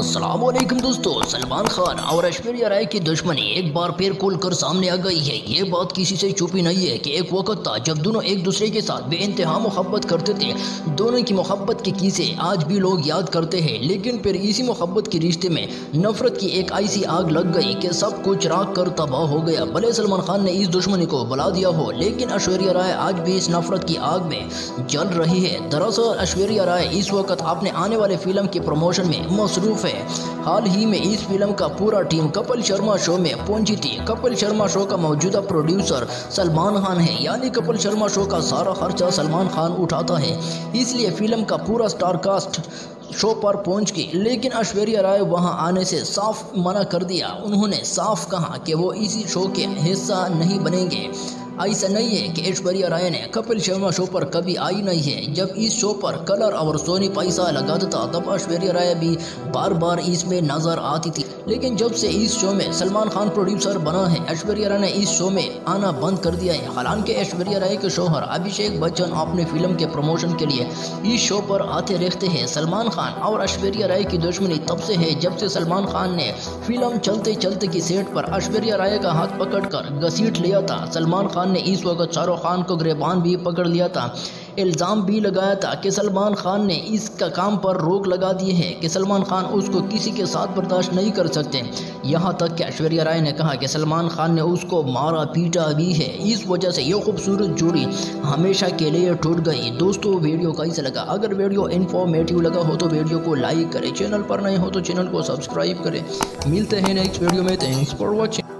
वालेकुम दोस्तों, सलमान खान और ऐश्वर्या राय की दुश्मनी एक बार फिर खुलकर सामने आ गई है। ये बात किसी से छुपी नहीं है कि एक वक्त था जब दोनों एक दूसरे के साथ बेइंतहा मोहब्बत करते थे। दोनों की मोहब्बत के किस्से आज भी लोग याद करते हैं, लेकिन फिर इसी मोहब्बत के रिश्ते में नफरत की एक ऐसी आग लग गई कि सब कुछ राख कर तबाह हो गया। भले सलमान खान ने इस दुश्मनी को बुला दिया हो, लेकिन ऐश्वर्या राय आज भी इस नफरत की आग में जल रही है। दरअसल ऐश्वर्या राय इस वक्त अपने आने वाले फ़िल्म के प्रमोशन में मसरूफ है। है हाल ही में इस फ़िल्म का पूरा टीम कपिल शर्मा शो में पहुँची थी। कपिल शर्मा शो का मौजूदा प्रोड्यूसर सलमान खान है। यानी कपिल शर्मा शो का सारा खर्चा सलमान खान उठाता है। इसलिए फ़िल्म का पूरा स्टार कास्ट शो पर पहुँच गई। लेकिन ऐश्वर्या राय वहाँ आने से साफ़ मना कर दिया। उन्होंने साफ़ कहा कि वो इसी शो के हिस्सा नहीं बनेंगे। ऐसा नहीं है कि ऐश्वर्या राय ने कपिल शर्मा शो पर कभी आई नहीं है। जब इस शो पर कलर और सोनी पैसा लगाता था तब ऐश्वर्या राय भी बार बार इसमें नज़र आती थी। लेकिन जब से इस शो में सलमान खान प्रोड्यूसर बना है, ऐश्वर्या राय ने इस शो में आना बंद कर दिया है। हालाँकि ऐश्वर्या राय के शोहर अभिषेक बच्चन अपने फ़िल्म के प्रमोशन के लिए इस शो पर आते रहते हैं। सलमान खान और ऐश्वर्या राय की दुश्मनी तब से है जब से सलमान खान ने फ़िल्म चलते चलते की सेट पर ऐश्वर्या राय का हाथ पकड़कर घसीट लिया था। सलमान खान खान ने इस वक्त शाहरुख खान को गिरबान भी पकड़ लिया था। इल्ज़ाम भी लगाया था कि सलमान खान ने इसका काम पर रोक लगा दी है कि सलमान खान उसको किसी के साथ बर्दाश्त नहीं कर सकते। यहाँ तक कि ऐश्वर्या राय ने कहा कि सलमान खान ने उसको मारा पीटा भी है। इस वजह से ये खूबसूरत जोड़ी हमेशा के लिए टूट गई। दोस्तों, वीडियो कैसे लगा। अगर वीडियो इन्फॉर्मेटिव लगा हो तो वीडियो को लाइक करें। चैनल पर नए हो तो चैनल को सब्सक्राइब करें। मिलते हैं नेक्स्ट वीडियो में। Thanks for watching